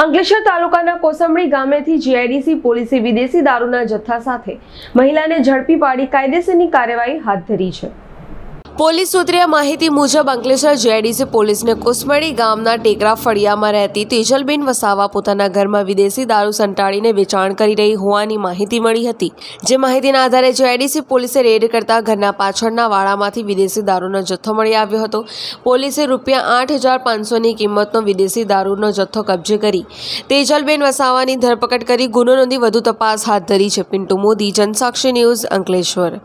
અંકલેશ્વર તાલુકાના કોસંબડી ગામેથી જીઆઈડીસી પોલીસે વિદેશી દારૂના જથ્થા સાથે મહિલાને ઝડપી પાડી કાયદેસરની કાર્યવાહી હાથ ધરી છે. પોલીસ સૂત્રે માહિતી મુજબ અંકલેશ્વર જેડીસી પોલીસને કુસમડી ગામના ટેકરા ફળિયામાં રહેતી તેજલબેન વસાવા પોતાના ઘરમાં વિદેશી દારૂ સંટાળીને વેચાણ કરી રહી હોવાની માહિતી મળી હતી. જે માહિતીના આધારે જેડીસી પોલીસે રેડ કરતા ઘરના પાછળના વાડામાંથી વિદેશી દારૂનો જથ્થો મળી આવ્યો હતો. પોલીસે રૂપિયા આઠ હજાર પાંચસોની કિંમતનો વિદેશી દારૂનો જથ્થો કબજે કરી. તેજલબેન વસાવાની ધરપકડ કરી ગુનો નોંધી વધુ તપાસ હાથ ધરી છે. પિન્ટુ મોદી, જનસાક્ષી ન્યૂઝ અંકલેશ્વર.